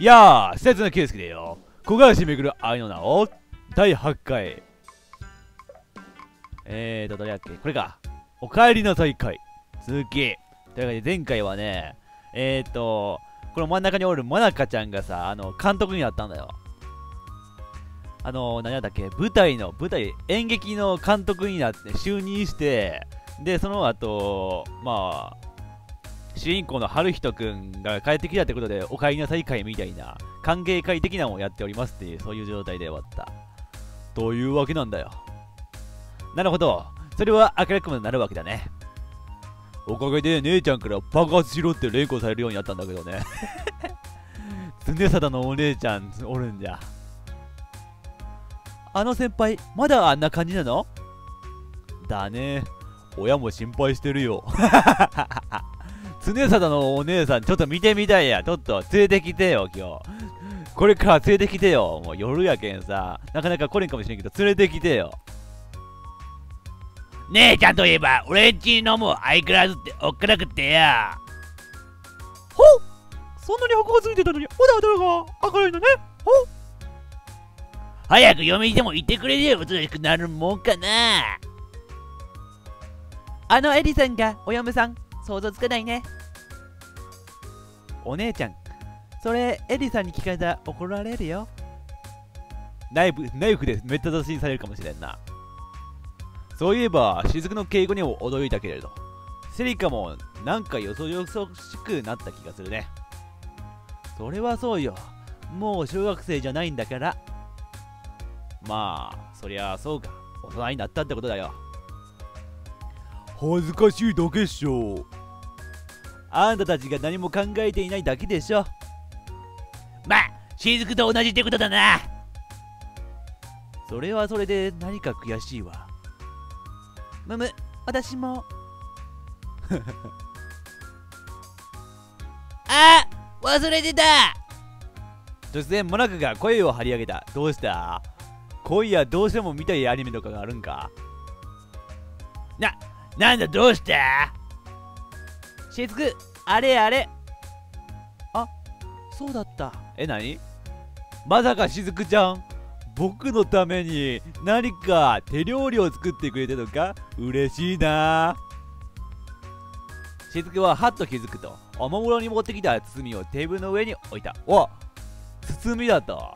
いやあ、施設の圭介でよ。小川氏巡る愛の名を、第8回。えーと、どれだっけ？これか。お帰りなさい会。続き。というわけで、前回はね、えーと、この真ん中におるまなかちゃんがさ、あの、監督になったんだよ。あの、何だっけ？舞台の、舞台、演劇の監督になって就任して、で、その後、まあ、主人公の春人くんが帰ってきたってことで、お帰りなさい会みたいな、歓迎会的なのをやっておりますっていう、そういう状態で終わった。というわけなんだよ。なるほど。それは明るくもなるわけだね。おかげで姉ちゃんから爆発しろって連呼されるようになったんだけどね。常貞のお姉ちゃんおるんじゃ。あの先輩、まだあんな感じなのだね。親も心配してるよ。常貞のお姉さん、ちょっと見てみたいや。ちょっと連れてきてよ、今日。これから連れてきてよ。もう夜やけんさ。なかなか来れんかもしれんけど、連れてきてよ。姉ちゃんといえば、俺んち飲む相変わらずっておっかなくってや。ほそんなに箱がついてたのに、まだ頭が明るいのね。ほ早く嫁にでも言ってくれりゃおとなしくなるもんかな。あのエリさんがお嫁さん、想像つかないね。お姉ちゃん、それエリさんに聞かれたら怒られるよ。ナイフ、ナイフでめった出しにされるかもしれんな。そういえば、雫の敬語にも驚いたけれど、セリカもなんかよそよそしくなった気がするね。それはそうよ。もう小学生じゃないんだから。まあ、そりゃそうか。大人になったってことだよ。恥ずかしいだけっしょ。あんたたちが何も考えていないだけでしょ。まあ、雫と同じってことだな。それはそれで何か悔しいわ。むむ、私も。あ忘れてた突然モナカが声を張り上げたどうした？今夜どうしても見たいアニメとかがあるんか？な、なんだどうした？しずく、あれあれ。あ、そうだった。え、なにまさかしずくちゃん僕のために何か手料理を作ってくれたのか？嬉しいな。しずくははっと気づくとおもむろに持ってきた包みをテーブルの上に置いた。お包みだと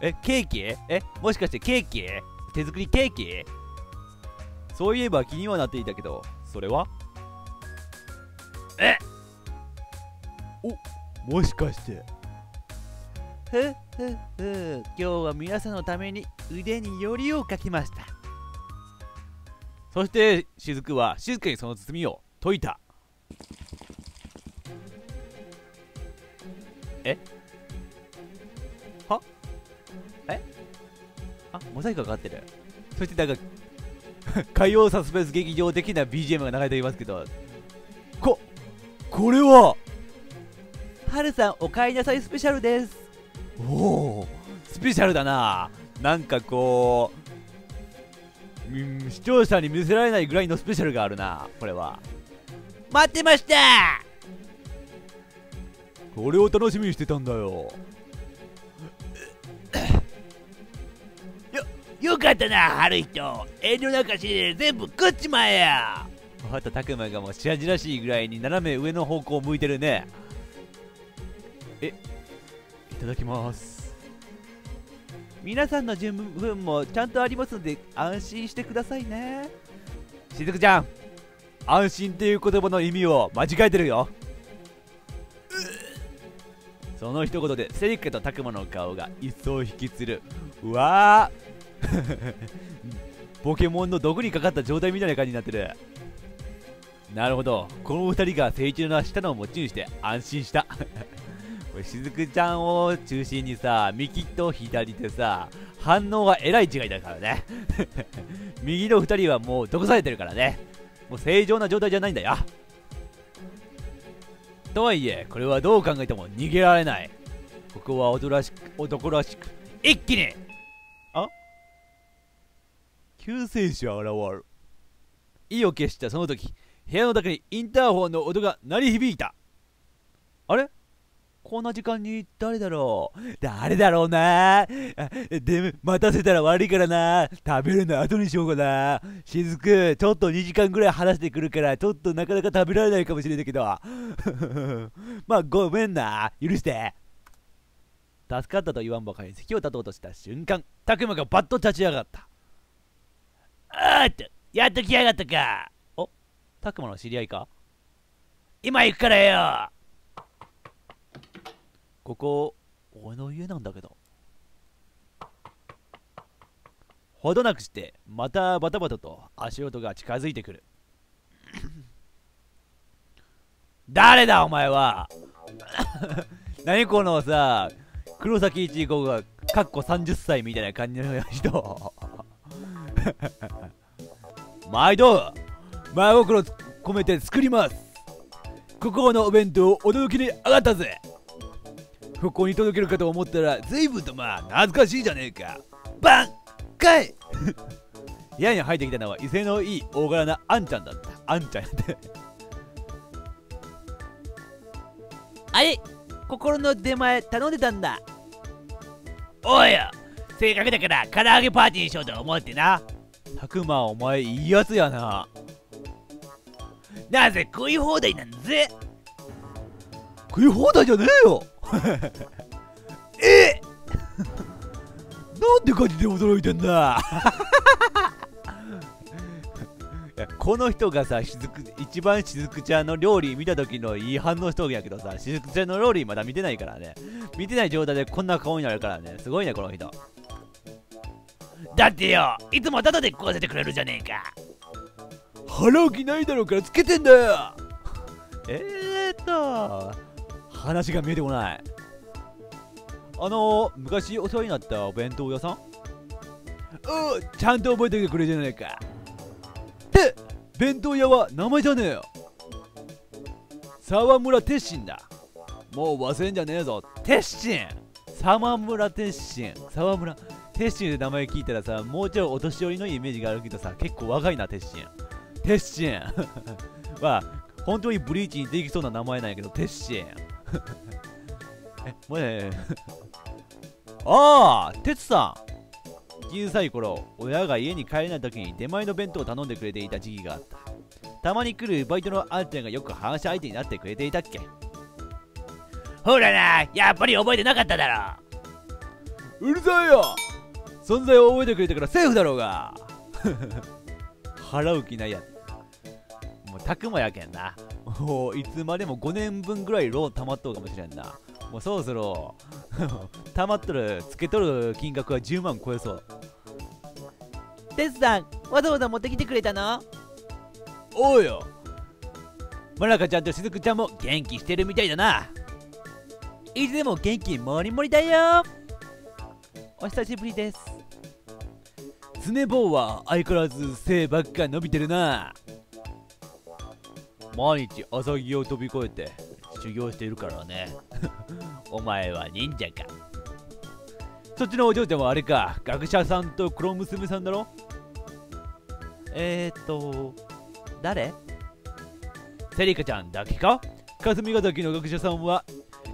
えケーキ？えもしかしてケーキ？手作りケーキ？そういえば気にはなっていたけどそれは？おもしかして。ふふふ今日は皆さんのために腕によりをかきました。そして雫は静かにその包みを解いた。え？は？え？あモザイクがかかってる。そしてなんか 海洋サスペンス劇場的な BGM が流れていますけど。ここれは？春さんお帰りなさいスペシャルです。おおスペシャルだな。なんかこう、うん、視聴者に見せられないぐらいのスペシャルがあるなこれは。待ってました。これを楽しみにしてたんだよ。よよかったな春人。遠慮なんかしで全部食っちまえや。あとたくまがもう白々しいぐらいに斜め上の方向を向いてるねえいただきます。皆さんの十分もちゃんとありますので安心してくださいね。しずくちゃん安心っていう言葉の意味を間違えてるよ。その一言でセリカとタクマの顔が一層引きつる。うわー。ポケモンの毒にかかった状態みたいな感じになってる。なるほど。この二人が成長な舌の持ち主で安心した。しずくちゃんを中心にさ右と左でさ反応はえらい違いだからね。右の2人はもう毒されてるからね。もう正常な状態じゃないんだよ。とはいえこれはどう考えても逃げられない。ここは男らしく男らしく一気にあ？救世主現る。意を決したその時部屋の中にインターホンの音が鳴り響いた。あれ？こんな時間に誰だろう？誰だろうな？でも待たせたら悪いからな。食べるの後にしようかな。しずくちょっと2時間ぐらい話してくるからちょっとなかなか食べられないかもしれないけど。まあごめんな。許して。助かったと言わんばかりに席を立とうとした瞬間たくまがバッと立ち上がった。あーっとやっと来やがったか。おたくまの知り合いか？今行くからよ。ここ俺の家なんだけど。ほどなくしてまたバタバタと足音が近づいてくる。誰だお前は。何このさ黒崎一護がかっこ30歳みたいな感じの人。毎度真心込めて作ります。ここのお弁当お届けに上がったぜ。ここに届けるかと思ったら随分とまあ懐かしいじゃねえか。バンかい。部屋に入ってきたのは威勢のいい大柄なあんちゃんだった。あんちゃんやって。あれ？心の出前頼んでたんだ。おいよせっかくだから唐揚げパーティーにしようと思ってな。たくまお前いいやつやな。なぜ食い放題なんぜ？食い放題じゃねえよ えなんで感じで驚いてんだ？いやこの人がさしずく一番しずくちゃんの料理見た時のいい反応しとるんやけどさしずくちゃんの料理まだ見てないからね。見てない状態でこんな顔になるからね。すごいねこの人。だってよいつもタダで食わせてくれるじゃねえか。払う気ないだろうからつけてんだよ。えーっと話が見えてこない。あの昔お世話になったお弁当屋さん？おうちゃんと覚えててくれじゃないか。って弁当屋は名前じゃねえよ。沢村鉄心だ。もう忘れんじゃねえぞ。鉄心。沢村鉄心。沢村鉄心で名前聞いたらさもうちょいお年寄りのイメージがあるけどさ結構若いな鉄心。鉄心。まあ本当にブリーチにできそうな名前なんやけど鉄心。えもうね ああ鉄さん。小さい頃親が家に帰れない時に出前の弁当を頼んでくれていた時期があった。たまに来るバイトのあんちゃんがよく話し相手になってくれていたっけ。ほらなやっぱり覚えてなかっただろ。うるさいよ。存在を覚えてくれたからセーフだろうが。払う気ないやもうたくまやけんな。もういつまでも5年分ぐらいローン溜まっとるかもしれんな。もうそろそろ 溜まっとるつけとる金額は10万超えそう。テスさんわざわざ持ってきてくれたの？おうよ。まなかちゃんとしずくちゃんも元気してるみたいだな。いつでも元気もりもりだよ。お久しぶりです。スネ坊は相変わらず背ばっか伸びてるな毎日朝木を飛び越えて修行しているからね。お前は忍者か。そっちのお嬢ちゃんはあれか学者さんと黒娘さんだろ？えーっと誰？セリカちゃんだけか？霞ヶ崎の学者さんは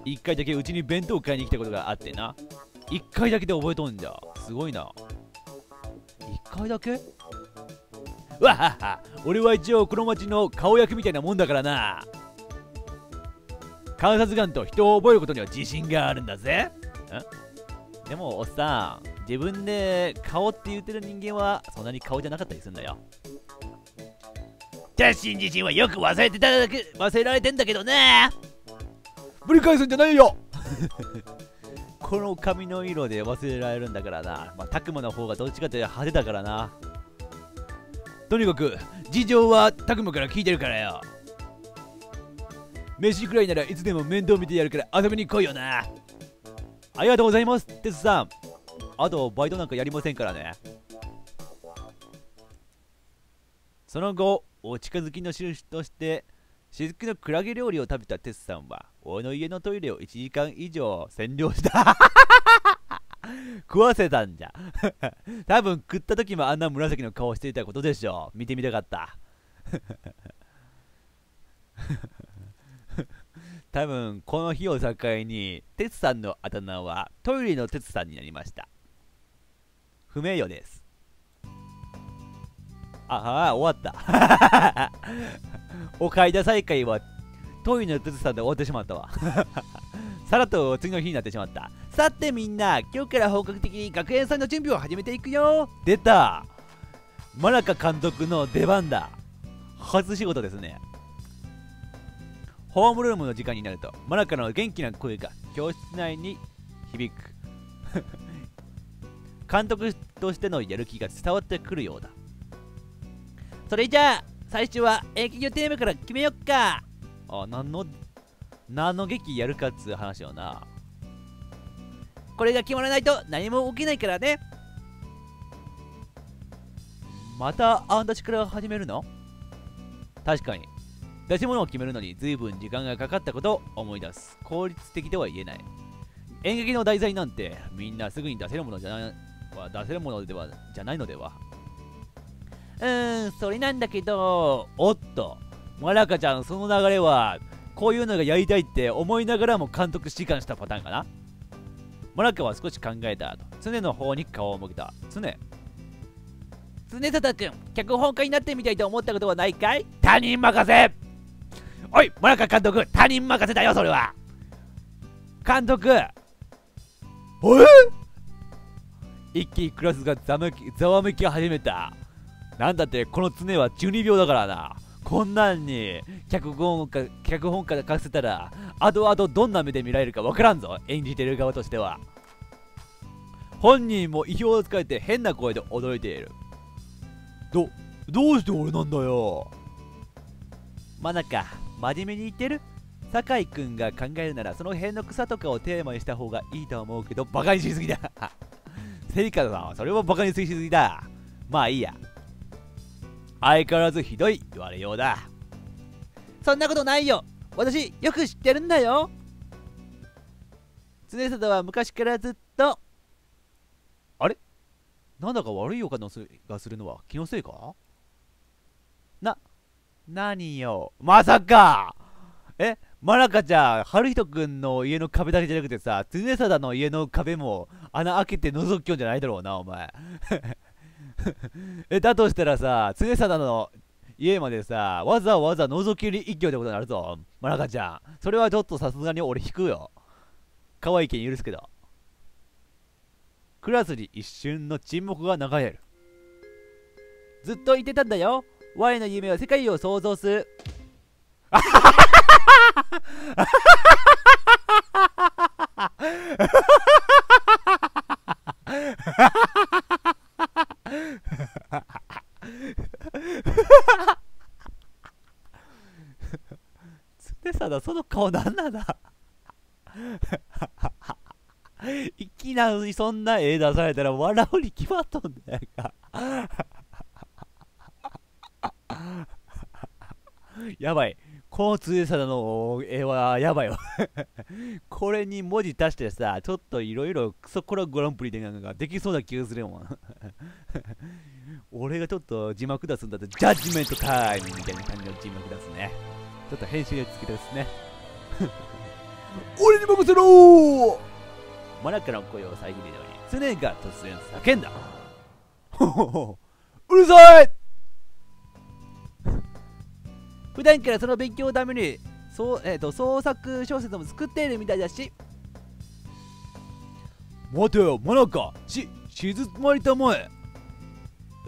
一回だけうちに弁当買いに来たことがあってな。一回だけで覚えとんじゃ。すごいな。一回だけ？わはは。俺は一応この町の顔役みたいなもんだからな。観察眼と人を覚えることには自信があるんだぜ。ん？でもおっさん自分で顔って言ってる人間はそんなに顔じゃなかったりするんだよ。テスシン自身はよく忘れてただけ忘れられてんだけどね。ぶり返すんじゃないよ。この髪の色で忘れられるんだからな。まあ、たくまの方がどっちかって派手だからなとにかく事情はたくまから聞いてるからよ。飯くらいならいつでも面倒見てやるから遊びに来いよな。ありがとうございますテスさん。あとバイトなんかやりませんからね。その後お近づきの印として雫のクラゲ料理を食べたテスさんは俺の家のトイレを1時間以上占領した。食わせたんじゃ。多分食った時もあんな紫の顔していたことでしょう。見てみたかった。多分この日を境に鉄さんのあだ名はトイレの鉄さんになりました。不名誉です。あは終わった。お買い出再開はトイレの鉄さんで終わってしまったわ。さらっと次の日になってしまった。さてみんな今日から本格的に学園祭の準備を始めていくよ。出た。マラカ監督の出番だ。初仕事ですね。ホームルームの時間になるとマラカの元気な声が教室内に響く。監督としてのやる気が伝わってくるようだ。それじゃあ最初は演劇のテーマから決めよっか。あ何の何の劇やるかっつう話よな。これが決まらないと何も起きないからね。またあんたちから始めるの？確かに。出し物を決めるのに随分時間がかかったことを思い出す。効率的とは言えない。演劇の題材なんてみんなすぐに出せるものじゃないは出せるものでは？じゃないのではうーんそれなんだけど。おっとマラカちゃんその流れはこういうのがやりたいって思いながらも監督志願したパターンかな。マラカは少し考えた後常の方に顔を向けた。常。常貞君脚本家になってみたいと思ったことはないかい？他人任せ。おい村川監督他人任せだよそれは。監督。おえ一気にクラスがざめきざわめき始めた。なんだってこの常は12秒だからな。こんなんに脚本家脚本家で書かせたら後々どんな目で見られるかわからんぞ演じてる側としては。本人も意表をつかれて変な声で驚いている。どどうして俺なんだよ。まなか真面目に言ってる？酒井くんが考えるならその辺の草とかをテーマにした方がいいと思うけどバカにしすぎだ。セリカさんはそれはバカにしすぎだ。まあいいや。相変わらずひどい言われようだ。そんなことないよ。私よく知ってるんだよ。常貞は昔からずっと。あれ？なんだか悪い予感がするのは気のせいか？な、何よ？まさか！え？マラカちゃん、春人くんの家の壁だけじゃなくてさ、常貞の家の壁も穴開けて覗きよんじゃないだろうな、お前。え、だとしたらさ、常貞の家までさ、わざわざ覗き入り一挙ってことになるぞ、マラカちゃん。それはちょっとさすがに俺引くよ。可愛いけん許すけど。クラスに一瞬の沈黙が流れる。ずっと言ってたんだよ Y の夢は世界を創造する 常貞その顔なんなんだ？いきなりそんな絵出されたら笑うに決まっとんだよ。かやばい。この常貞の絵はやばいわ これに文字足してさちょっといろいろクソコラグランプリでなんかできそうな気がするもん。俺がちょっと字幕出すんだってジャッジメントタイムみたいな感じの字幕出すね。ちょっと編集でつけてですね。俺に任せろ!ーマラカの声を遮るように常が突然叫んだ。うるさい!普段からその勉強のためにそう、えー、と創作小説も作っているみたいだし。待てよマラカし静まりたまえ。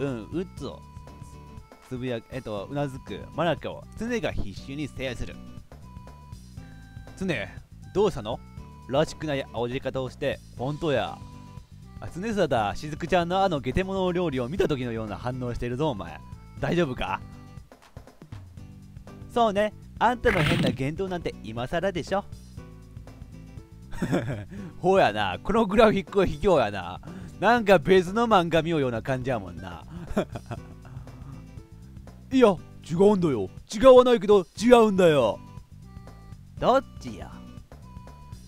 うんうっとつぶやえっとうなずくマラカを常が必死に制する。常どうしたの？らしくない青じ方をして本当や。あ常貞しずくちゃんのあのゲテモノ料理を見た時のような反応してるぞお前。大丈夫か？そうね。あんたの変な言動なんて今更でしょ？ほうやな。このグラフィックは卑怯やな。なんか別の漫画見ようような感じやもんな。いや違うんだよ。違わないけど違うんだよ。どっちよ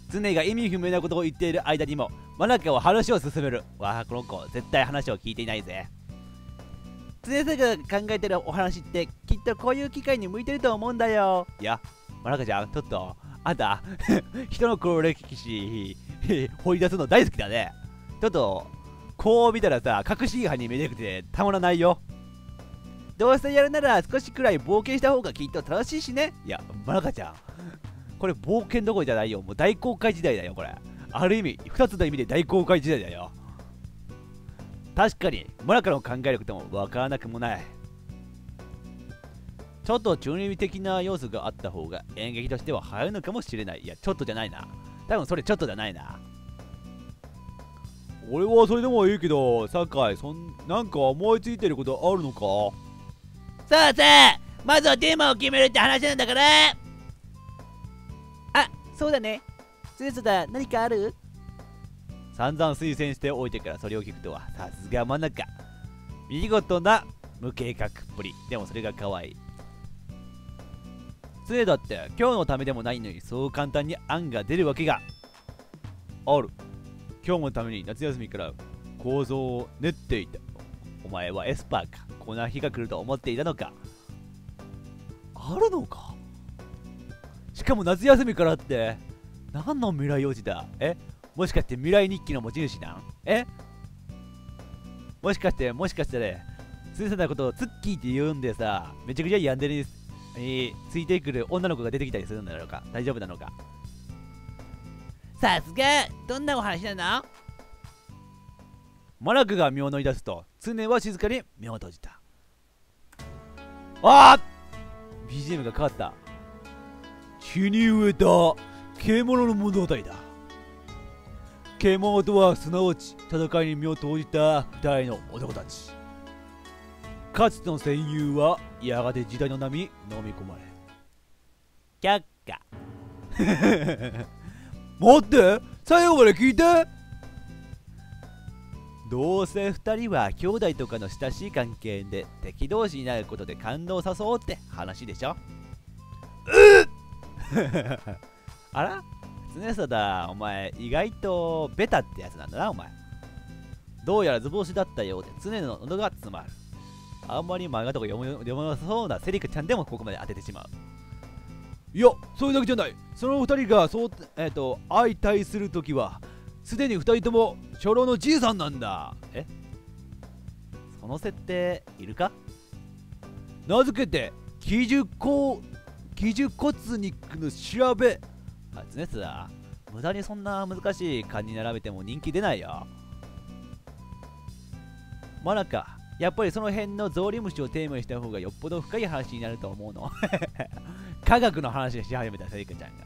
常が意味不明なことを言っている間にもマナカは話を進める。わあこの子絶対話を聞いていないぜ。常さんが考えてるお話ってきっとこういう機会に向いてると思うんだよ。いやマナカちゃんちょっとあんた 人の黒歴史 掘り出すの大好きだね。ちょっとこう見たらさ確信犯に見えてくてたまらないよ。どうせやるなら少しくらい冒険した方がきっと楽しいしね。いやマナカちゃんこれ冒険どころじゃないよ。もう大公開時代だよこれ。ある意味2つの意味で大公開時代だよ確かにマナカの考えることもわからなくもない。ちょっと中二的な要素があった方が演劇としては流行るのかもしれない。いやちょっとじゃないな。多分それちょっとじゃないな。俺はそれでもいいけど酒井そんなんか思いついてることあるのか？さあさあまずはテーマを決めるって話なんだから。あそうだね。スーツだ。何かある？散々推薦しておいてからそれを聞くとはさすが真中。見事な無計画っぷり。でもそれが可愛い。杖だって今日のためでもないのにそう簡単に案が出るわけが。ある。今日のために夏休みから構造を練っていた。お前はエスパーか。こんな日が来ると思っていたのか。あるのか？しかも夏休みからって何の未来用事だ？え？もしかして未来日記の持ち主なん？え？もしかしてもしかしてねつさなことをツッキーって言うんでさめちゃくちゃ病んでるについてくる女の子が出てきたりするんだろうか？大丈夫なのか？さすが！どんなお話なの？マナクが身を乗り出すと常は静かに目を閉じた。あっ！BGM が変わった。血に飢えた獣の物語だ獣とはすなわち戦いに身を投じた二人の男たち。かつての戦友はやがて時代の波に飲み込まれ。却下。待って最後まで聞いて。どうせ2人は兄弟とかの親しい関係で敵同士になることで感動を誘おうって話でしょ。あら？常さだお前意外とベタってやつなんだなお前。どうやら図星だったようで常の喉が詰まる。あんまり漫画とか読む読まなそうなセリカちゃんでもここまで当ててしまう。いやそれだけじゃない。その2人がそうえっ、ー、と相対するときはすでに2人とも初老のじいさんなんだ。え？その設定いるか？名付けて基準骨基準骨肉の調べあつねつだ無駄にそんな難しい漢に並べても人気出ないよ。まだかやっぱりその辺のゾウリムシをテーマにした方がよっぽど深い話になると思うの。科学の話し始めたセリカちゃんが。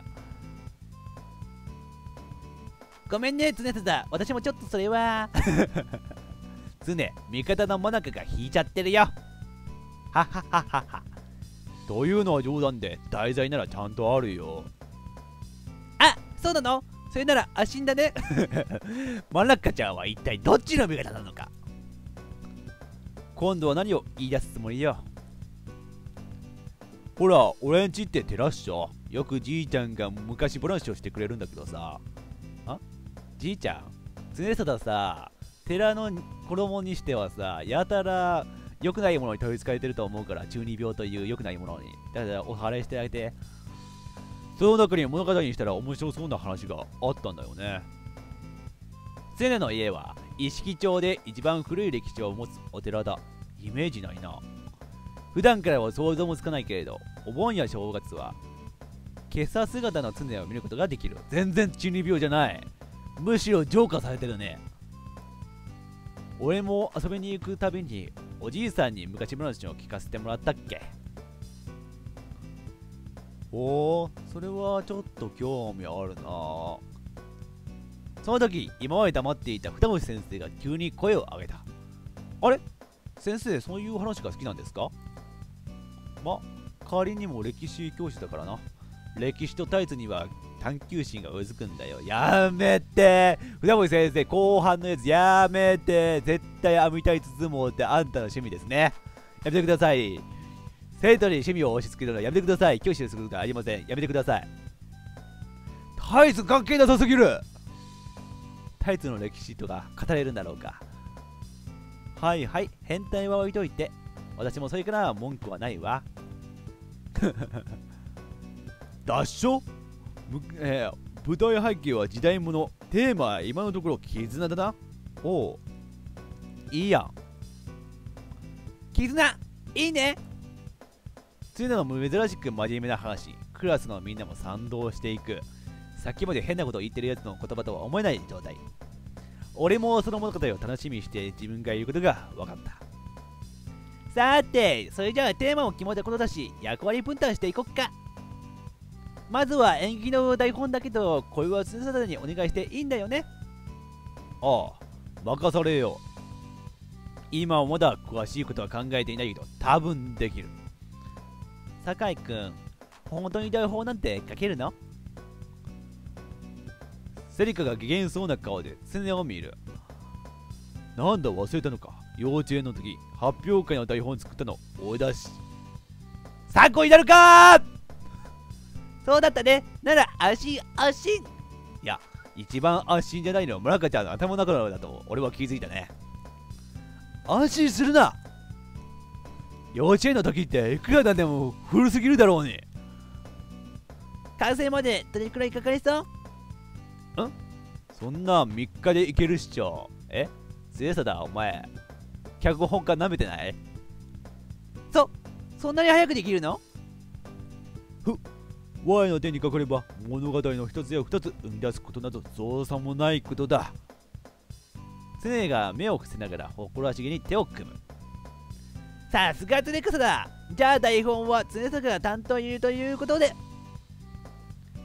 ごめんね常だ。私もちょっとそれは。常味方のモナカが引いちゃってるよ。ははははは。というのは冗談で題材ならちゃんとあるよ。そうなの？それなら安心だね。マナカちゃんは一体どっちの味方なのか？今度は何を言い出すつもりよ？ほら俺んちって照らしょよくじいちゃんが昔話をしてくれるんだけどさ。あ？じいちゃん常貞さ。寺の子供にしてはさやたら良くないものに取りつかれてると思うから中二病という良くないものに。だからお払いしてあげて。その中に物語にしたら面白そうな話があったんだよね。常の家は一色町で一番古い歴史を持つお寺だ。イメージないな。普段からは想像もつかないけれどお盆や正月は今朝姿の常を見ることができる。全然中二病じゃない。むしろ浄化されてるね。俺も遊びに行くたびにおじいさんに昔話を聞かせてもらったっけ。おおそれはちょっと興味あるな。その時今まで黙っていた二星先生が急に声を上げた。あれ？先生そういう話が好きなんですか？ま仮にも歴史教師だからな。歴史とタイツには探求心がうずくんだよ。やめて！船森先生後半のやつやめて！絶対編みタイツ相撲ってあんたの趣味ですね。やめてください。生徒に趣味を押し付けるのはやめてください教師ですることはありませんやめてくださいタイツ関係なさすぎるタイツの歴史とか語れるんだろうかはいはい、変態は置いといて。私もそれから文句はないわ。脱書えー舞台背景は時代物テーマは今のところ絆だなおういいやん絆いいねつうのも珍しく真面目な話。クラスのみんなも賛同していく。さっきまで変なことを言ってるやつの言葉とは思えない状態。俺もその物語を楽しみにして自分が言うことが分かった。さてそれじゃあテーマも決まったことだし役割分担していこっか。まずは演技の台本だけどこれはスーサダにお願いしていいんだよね。ああ任されよ今はまだ詳しいことは考えていないけど多分できる。酒井くん本当に台本なんて書けるの？セリカが機嫌そうな顔で常を見る。なんだ忘れたのか。幼稚園の時発表会の台本作ったの。俺だし。参考になるか？そうだったね。なら安心安心。いや一番安心じゃないのは村香ちゃんの頭の中だと俺は気づいたね。安心するな。幼稚園の時っていくらなんでも古すぎるだろうに。完成までどれくらいかかりそう？そんな3日でいけるっしょ。え？強さだお前。脚本家舐めてない？そんなに早くできるの？Y の手にかかれば物語の一つや二つ生み出すことなど造作もないことだ。常が目を伏せながら誇らしげに手を組むさすが常草だ。じゃあ台本は常坂が担当言うということで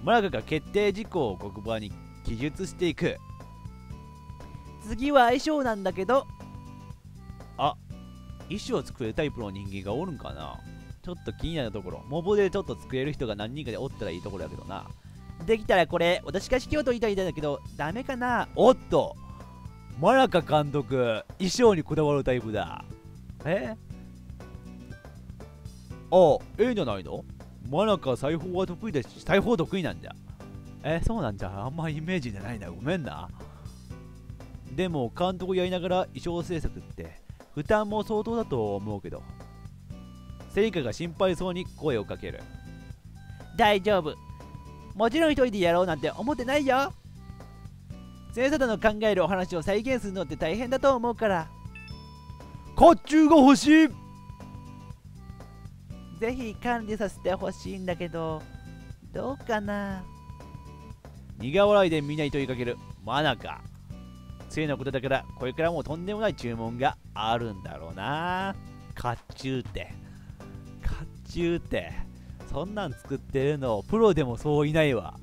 村香が決定事項を黒板に記述していく。次は相性なんだけど。あ衣装を作るタイプの人間がおるんかな。ちょっと気になるところ。モブでちょっと作れる人が何人かでおったらいいところやけどな。できたらこれ私が指揮を取りたいんだけどダメかな。おっと。マラカ監督衣装にこだわるタイプだ。え？あええんじゃないの？マラカ裁縫は得意だし裁縫得意なんじゃ。えそうなんじゃ？あんまイメージじゃないな。ごめんな。でも監督やりながら衣装制作って負担も相当だと思うけど。セリカが心配そうに声をかける。大丈夫。もちろん一人でやろうなんて思ってないよ。先生の考えるお話を再現するのって大変だと思うから。甲冑が欲しいぜひ管理させてほしいんだけどどうかな？苦笑いでみんなに問いかけるマナカ杖のことだからこれからもとんでもない注文があるんだろうな。甲冑って。甲冑って。そんなん作ってるのプロでもそういないわ。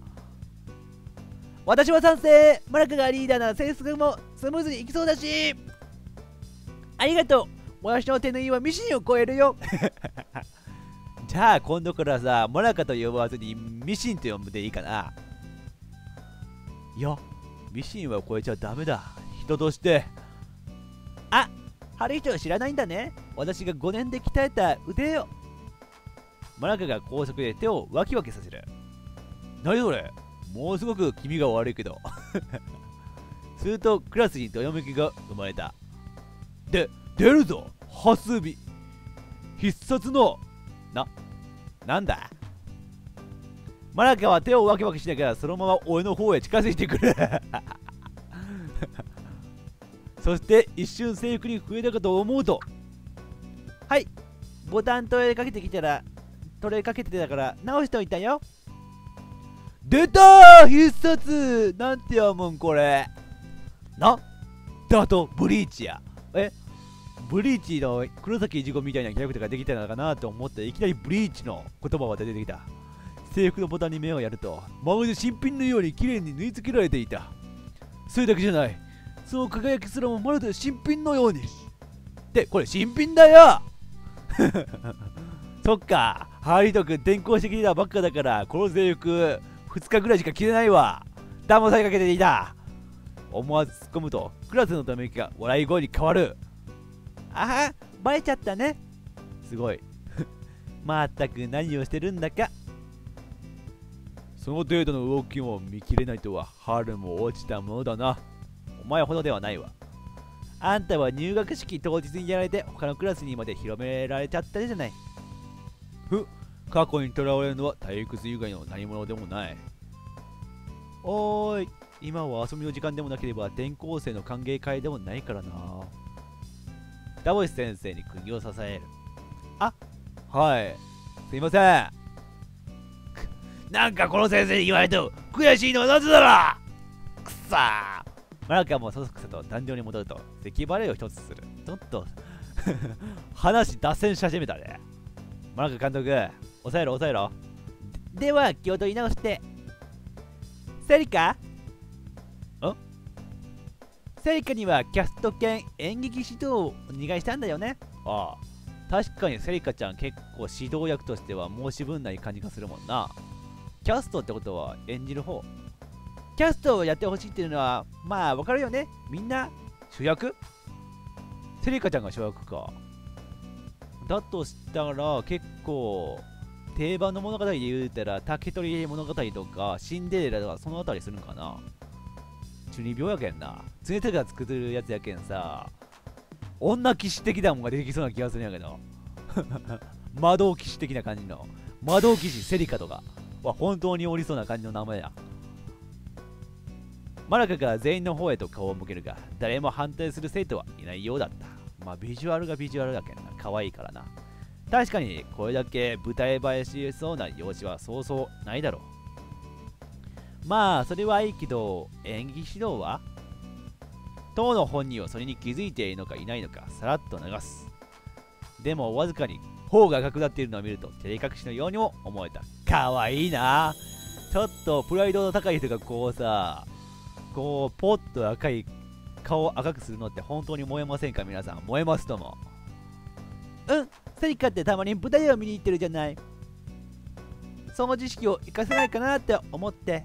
私は賛成。マラカがリーダーなら制作もスムーズにいきそうだし。ありがとう。私の手縫いはミシンを超えるよ じゃあ今度からさモナカと呼ばずにミシンと呼ぶでいいかな？いやミシンは超えちゃダメだ。人として。あ春人は知らないんだね。私が5年で鍛えた腕よモナカが高速で手をワキワキさせる。何それ？もうすごく気味が悪いけど。するとクラスにどよめきが生まれた。で出るぞ。ハスビ。必殺のななんだ？マナカは手をワキワキしながらそのまま俺の方へ近づいてくる。そして一瞬制服に増えたかと思うとはいボタン取れかけてきたら取れかけてたから直しといたよ。出た必殺！なんてやもんこれ。なだとブリーチや。えブリーチの黒崎いちごみたいなキャラクターができたのかなと思っていきなりブリーチの言葉が出てきた。制服のボタンに目をやるとまるで新品のように綺麗に縫い付けられていた。それだけじゃない。その輝きすらもまるで新品のように。でこれ新品だよ！そっか。ハリト君転校してきたばっかだからこの制服2日ぐらいしか着れないわ。騙されかけていた。思わず突っ込むとクラスのため息が笑い声に変わる。あはバレちゃったね。すごい。まったく何をしてるんだか。その程度の動きも見切れないとは春も落ちたものだな。お前ほどではないわ。あんたは入学式当日にやられて他のクラスにまで広められちゃったじゃない。ふ過去にとらわれるのは退屈以外の何者でもない。おーい今は遊びの時間でもなければ転校生の歓迎会でもないからなダボイス先生に釘を支える。あはい。すいません。なんかこの先生に言われて悔しいのはなぜだろくっさマラカもそそくさと壇上に戻ると咳払いを一つする。ちょっと 話脱線し始めたね。マラカ監督抑えろ抑えろ。では気を取り直して。セリカ？セリカにはキャスト兼演劇指導をお願いしたんだよね。ああ。確かにセリカちゃん結構指導役としては申し分ない感じがするもんな。キャストってことは演じる方？キャストをやってほしいっていうのはまあわかるよね。みんな主役？セリカちゃんが主役か。だとしたら結構定番の物語で言うたら竹取物語とかシンデレラとかそのあたりするんかな。中二病やけんな常手が作ってるやつやけんさ女騎士的なもんが出てきそうな気がするんやけど。魔導騎士的な感じの。魔導騎士セリカとか。は本当におりそうな感じの名前や。マラカが全員の方へと顔を向けるが誰も反対する生徒はいないようだった。まあビジュアルがビジュアルだけんな。可愛いからな。確かにこれだけ舞台映えしそうな用紙はそうそうないだろう。まあそれはいいけど演技指導は当の本人はそれに気づいているのかいないのかさらっと流す。でもわずかに頬が赤くなっているのを見ると照れ隠しのようにも思えた。かわいいな。ちょっとプライドの高い人がこうさこうポッと赤い顔を赤くするのって本当に燃えませんか？皆さん燃えますとも。うんセリカってたまに舞台を見に行ってるじゃない。その知識を活かせないかなって思って。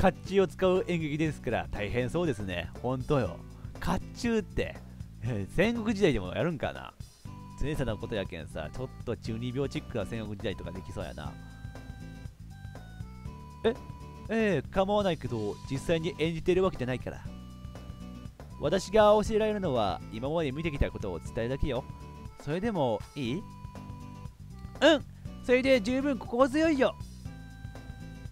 甲冑を使う演劇ですから大変そうですね。本当よ。甲冑って戦国時代でもやるんかな。前世のことやけんさちょっと中二病チックな戦国時代とかできそうやな。えええ構わないけど実際に演じてるわけじゃないから。私が教えられるのは今まで見てきたことを伝えるだけよ。それでもいい？うん。それで十分心強いよ。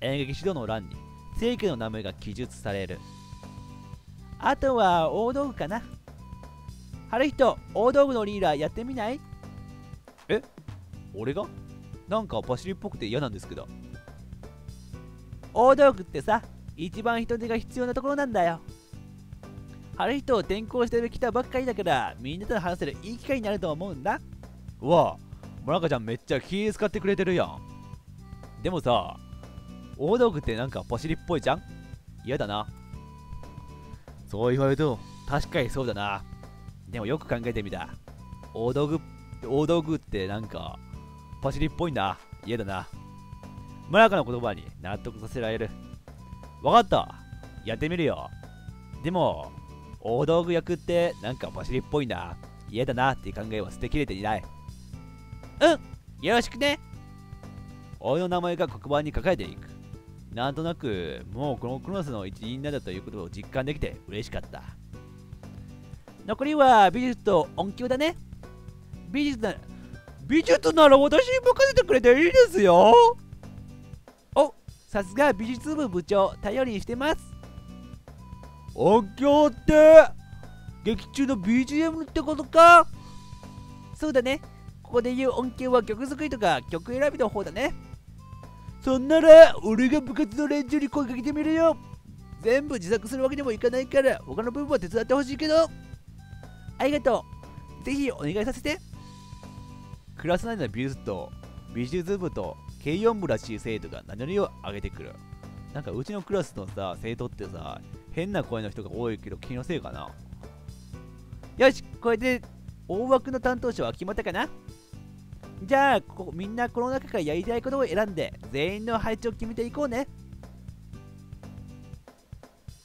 演劇指導の欄に。正規の名前が記述される。あとは大道具かな。春人大道具のリーダーやってみない？え？俺が？なんかパシリっぽくて嫌なんですけど。大道具ってさ一番人手が必要なところなんだよ。春人を転校してきたばっかりだからみんなと話せるいい機会になると思うんだ。うわもなかちゃんめっちゃ気使ってくれてるやん。でもさ大道具ってなんかパシリっぽいじゃん？嫌だな。そう言われると確かにそうだな。でもよく考えてみた。大道具大道具ってなんかパシリっぽいな。嫌だな。マラカの言葉に納得させられる。わかった。やってみるよ。でも大道具役ってなんかパシリっぽいな。嫌だな。っていう考えは捨てきれていない。うん。よろしくね。俺の名前が黒板に書かれていくなんとなくもうこのクロノスの一員なんだということを実感できて嬉しかった。残りは美術と音響だね。美術なら美術なら私に任せてくれていいですよ。おさすが美術部部長頼りにしてます。音響って劇中の BGM ってことか。そうだね。ここで言う音響は曲作りとか曲選びの方だね。そんなら俺が部活の連中に声かけてみるよ。全部自作するわけにもいかないから他の部分は手伝ってほしいけど。ありがとう。ぜひお願いさせて。クラス内の美術と美術部と軽音部らしい生徒が名乗りを上げてくる。なんかうちのクラスのさ生徒ってさ変な声の人が多いけど気のせいかな。よしこれで大枠の担当者は決まったかな？じゃあここみんなこの中からやりたいことを選んで全員の配置を決めていこうね。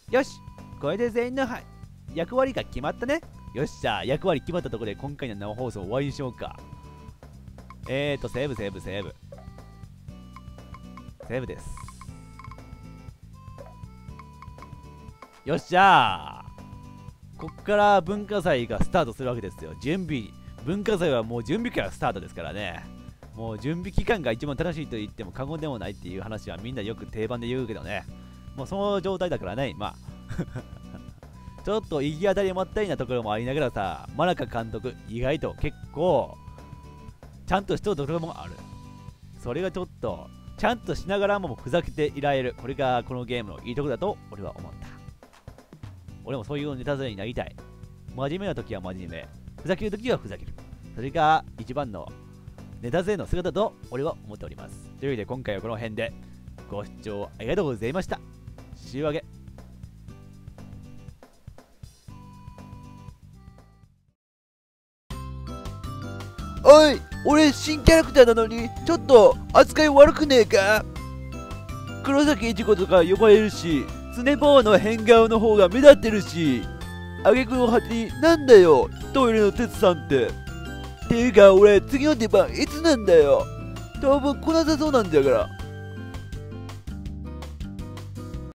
よしこれで全員の役割が決まったね。よっしゃ役割決まったところで今回の生放送終わりにしようか。えーとセーブセーブセーブ。セーブです。よっしゃこっから文化祭がスタートするわけですよ。準備文化祭はもう準備からスタートですからね。もう準備期間が一番正しいと言っても過言でもないっていう話はみんなよく定番で言うけどね。もうその状態だからねまあ ちょっと行き当たりまったりなところもありながらさマナカ監督意外と結構ちゃんとしとるところもある。それがちょっとちゃんとしながらもふざけていられる。これがこのゲームのいいところだと俺は思った。俺もそういうネタ勢になりたい。真面目な時は真面目。ふざける時はふざける。それが一番のネタ勢の姿と俺は思っております。というわけで今回はこの辺でご視聴ありがとうございました。週上げ。おい俺新キャラクターなのにちょっと扱い悪くねえか？黒崎一子とか呼ばれるしスネポーの変顔の方が目立ってるし。挙句の果てになんだよトイレの鉄さんって。ていうか俺次の出番いつなんだよ。当分来なさそうなんじゃから。